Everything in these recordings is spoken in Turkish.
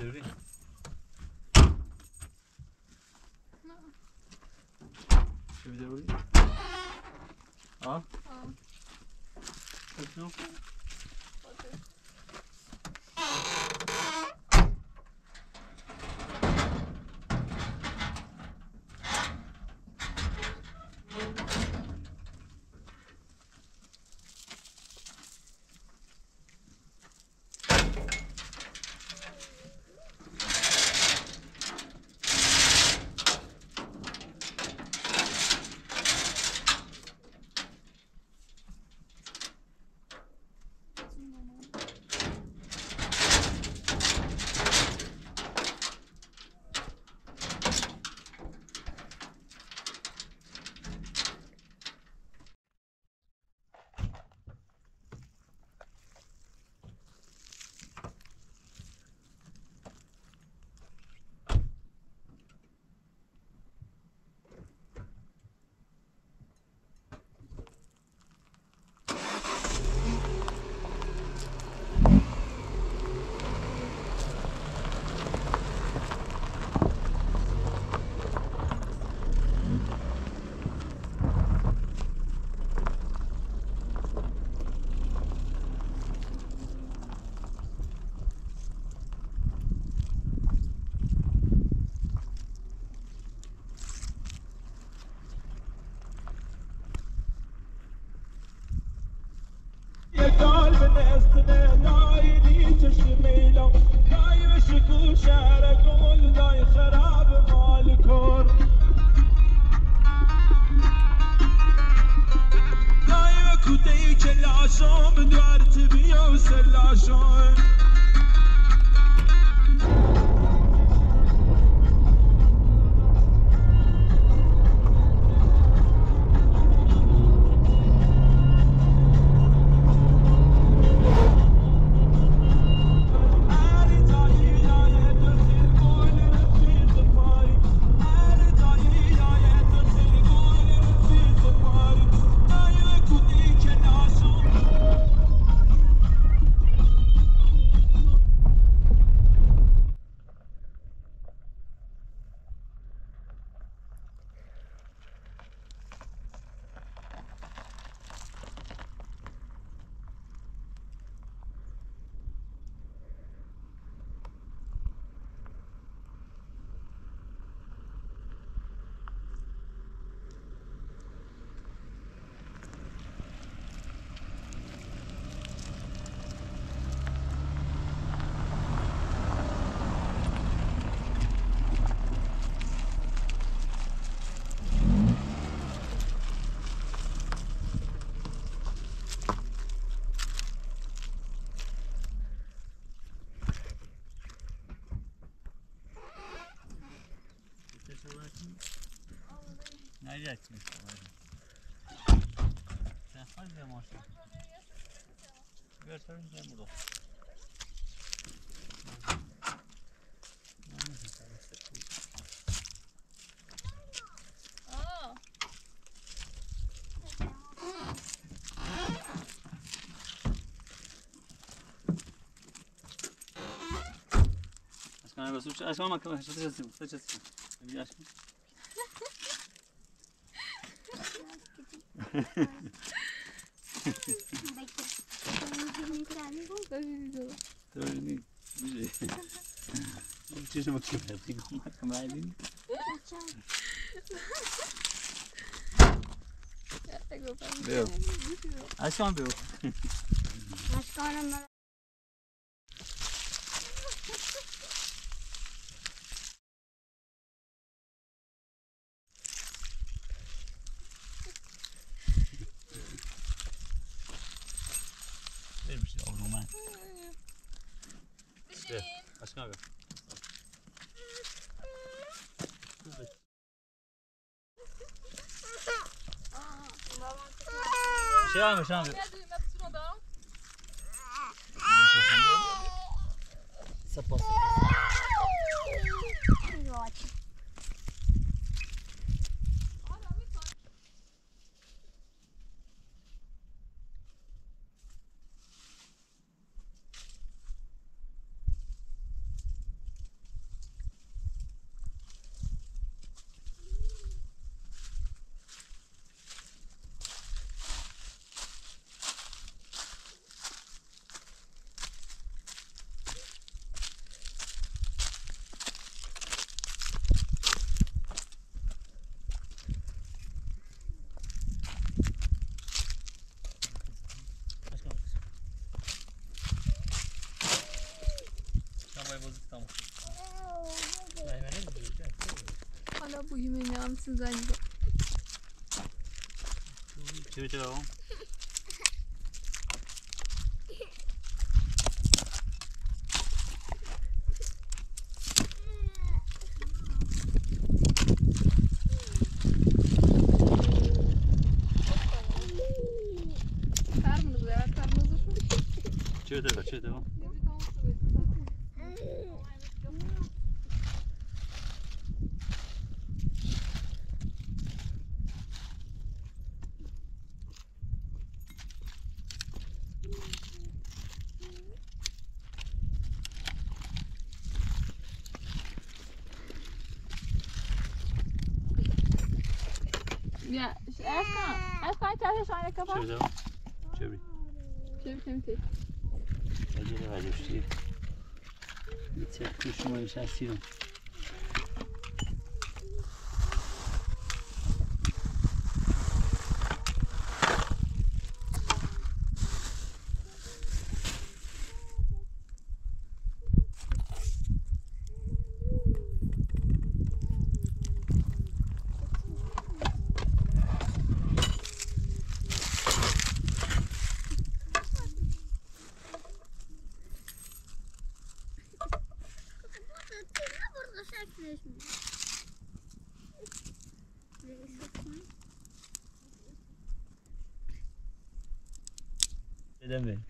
lever. Tu veux dire oui? Hein ah. destiny, no, Nereye açayım? Sen hadi be maşallah. Gör sorun sen burada. Aa. Aşkına be suç. Aşkına bak. Saç Heb je asma? Ik ini, Ik Lucu Ik kita tinggal kemarin. Ik bu. ik nama. Düşüneyim. Aşkına be. Şey var mı? Şey var mı? Gel düğme tutun o da. Sapa galiba. Çevir çevir oğlum. Çevir çevir çevir oğlum. Yeah, Ashkan, Ashkan, tell his on the cover. Cheers, Chevy. Chevy, Chevy, Chevy. Chevy, Chevy, Chevy. Chevy, Chevy, Chevy. Dedem benim.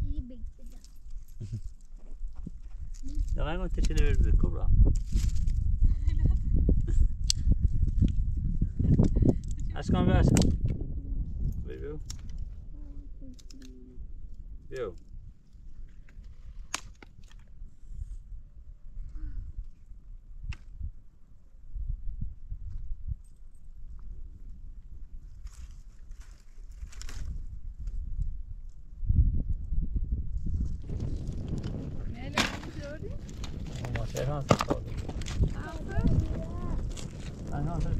Şeyi bekledim. Devam ateşini öldürdük Kobra. Aşkım be aşkım. Erhan. Erhan söz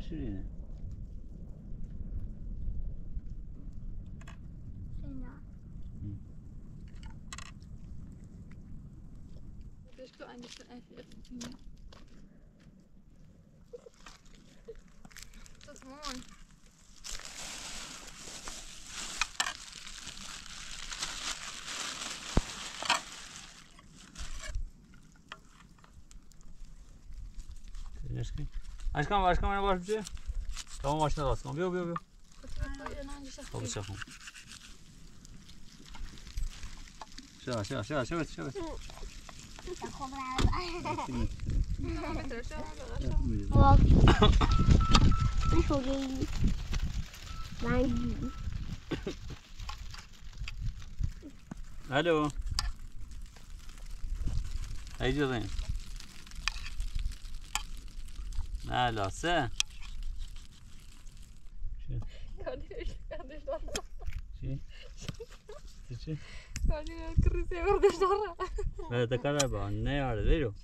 是的呢。对呀。嗯。这是个，俺们村，俺们村。早上好。Aşkım. Aşkım aşkım bana var bir şey. Tamam başına basma. Biyo biyo biyo. Hadi çakım. Şöyle şöyle şöyle şöyle şöyle. Jag kommer här. خلاصه چی؟ چی؟ به تکره با نه نیاره دیرو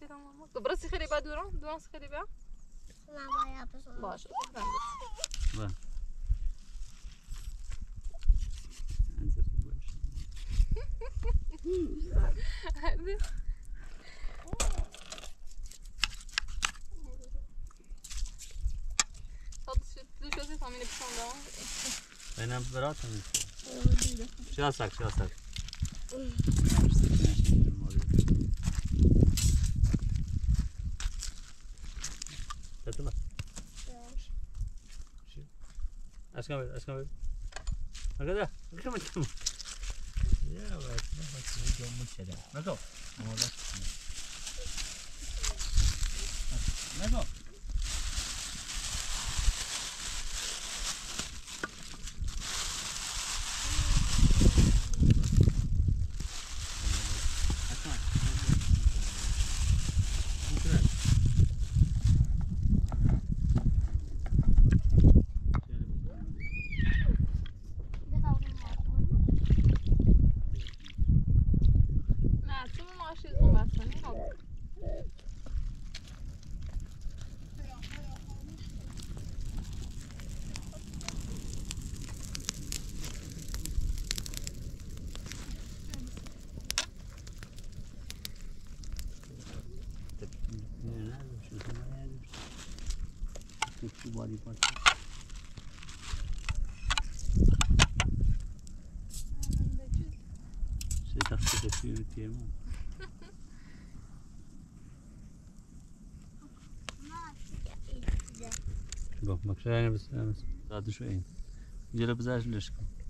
تو برسی خیلی با دوران دوران خیلی با باشه باشه want me to put some down? Дай нам збирати місце. Зараз так, зараз так. Zet hem maar. Ja. Hij gaan weer, hij gaan weer. Maar ga daar, ga maar doen. Ja, wat, wat moet je moet je daar. Maar go. Maar go. Maar go. Body part. Şey taktik yapıyor diye mi? Bak bak şöyle bir şey. Daha düşeyim. Gele bize açılır. Då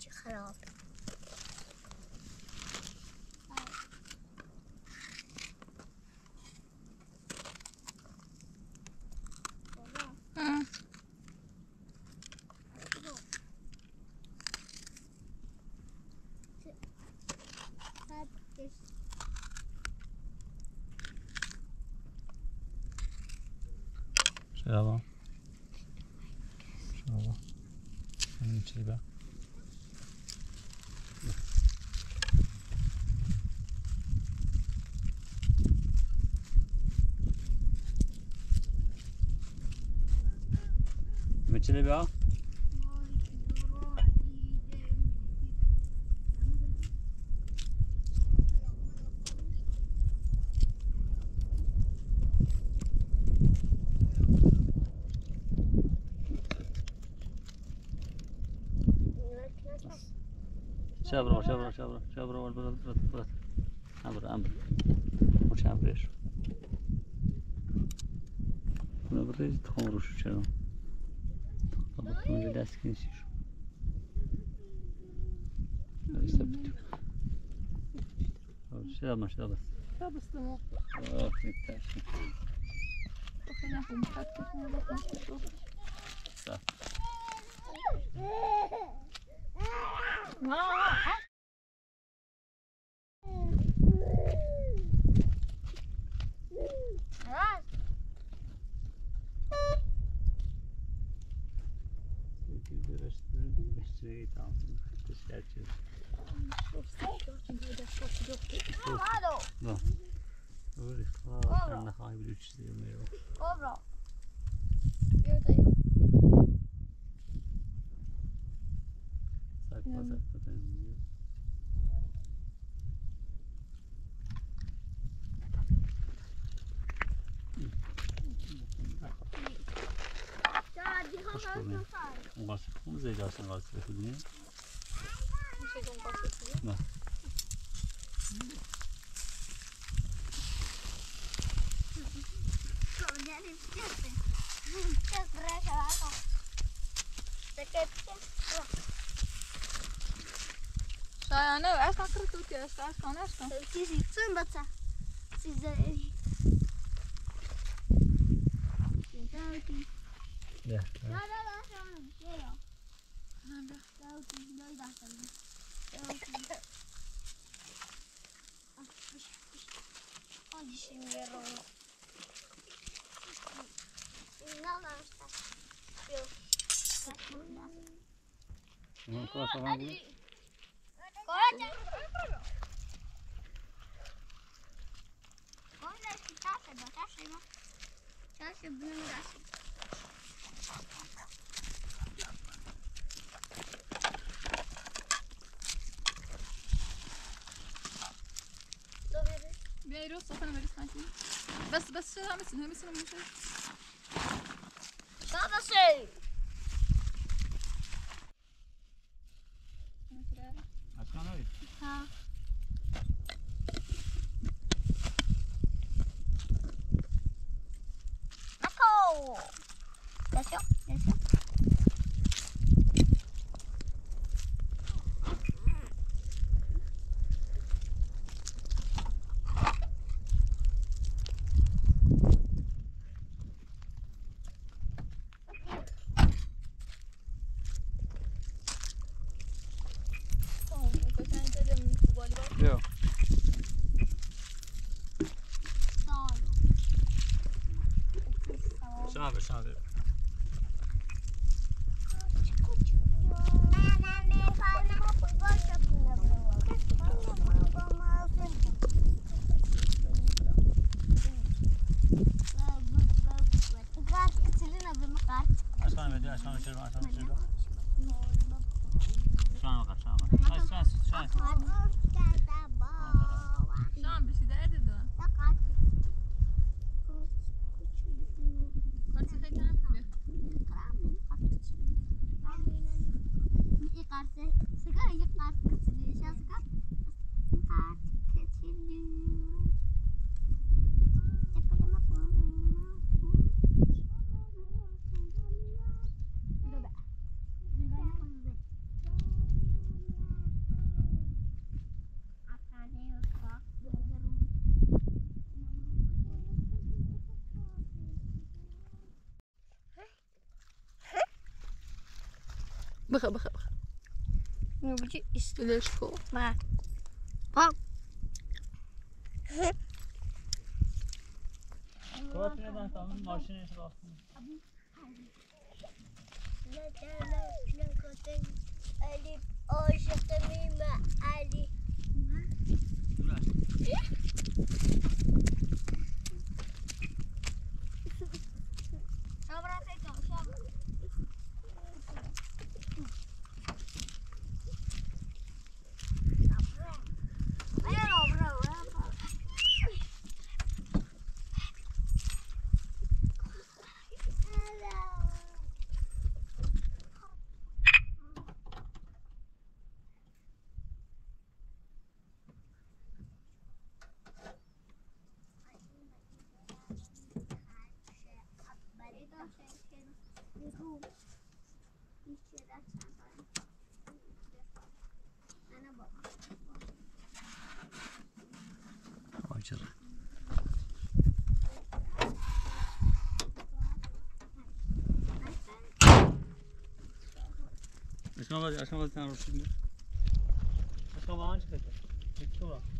çıkacak herhalde. Şey alalım. Şunu alalım. Şunun içeri bak. Içine bir al. Şabra, şabra, şabra, şabra var, bırak, bırak, bırak. Amr, amr. Bu şabreş. Buna burada tıkmış uçarım. Tabak ters kesiyor. Öyleyse bütün. Şey alma şey alasın. Tabıstı mı? Oh ne tersin. Bakın yapayım. Tatlısına bakın. Sağ ol. Mama. Ja. Hallå! Anna har ju blivit mer. Vad bra. Gör det. Sakla sakla den. Ja, die Hoş gaan bulduk. ook Paszczury. Kąbasy półzej da są was trochę, nie? No. Sajano, ezt akartuk, ezt azt van, ezt van. Kicsit szombatszá. Szizdelni. Да. Да, да, Ну, класс, вам будет. Сейчас я буду раз. ايرو صوت أنا ماليش معاكي. بس بس شيلها مثل هي مثل مش طب شيل job or. Бра, бра, бра. Ну, из лешко. Бра. А. Koş neden tamam maşinin içine bastın. Ali, o şatamima Ali. Dur aç. Canına. Açkan ver. Açkan ver. Sen bir. Açkan bana çıkacak. Çıkıyor. Açkan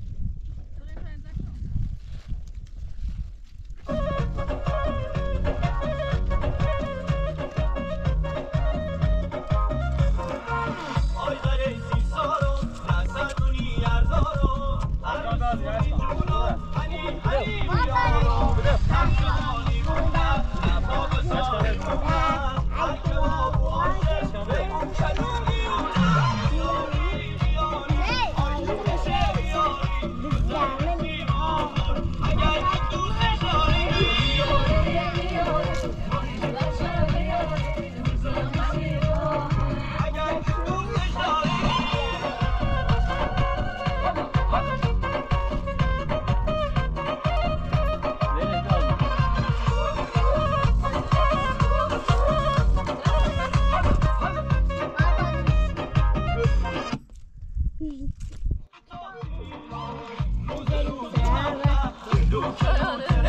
Shut up.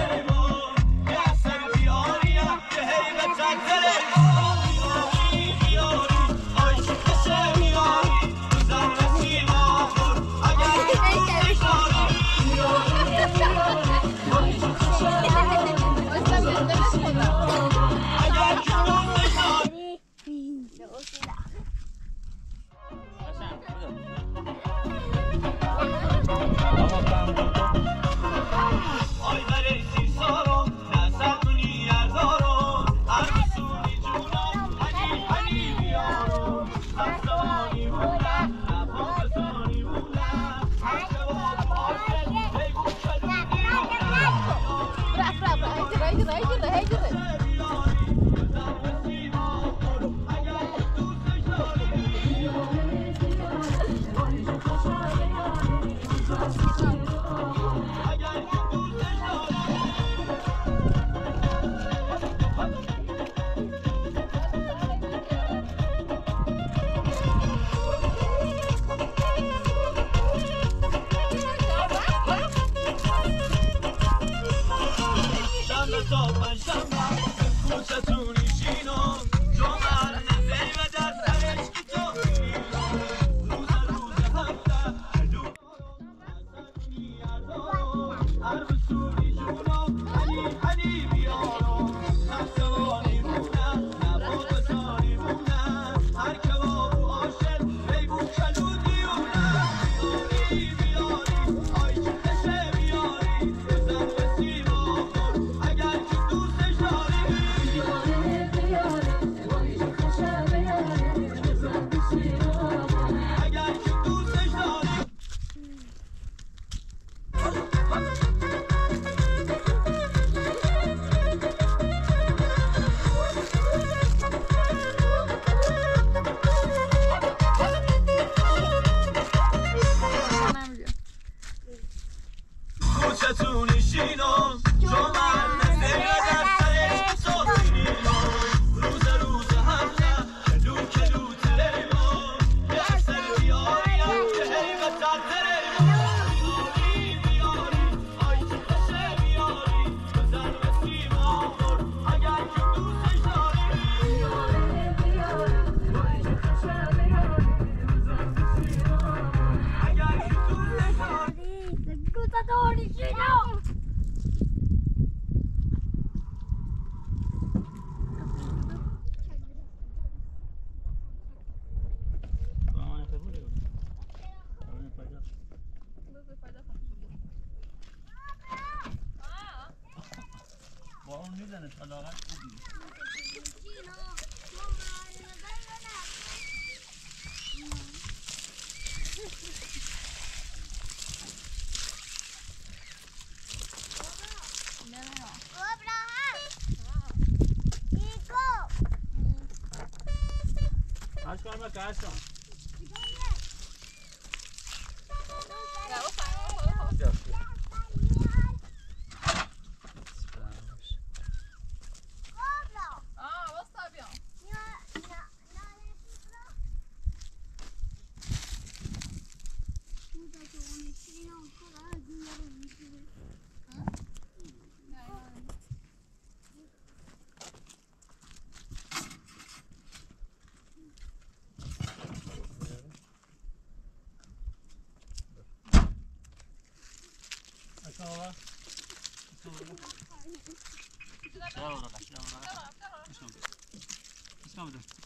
caixa. 株です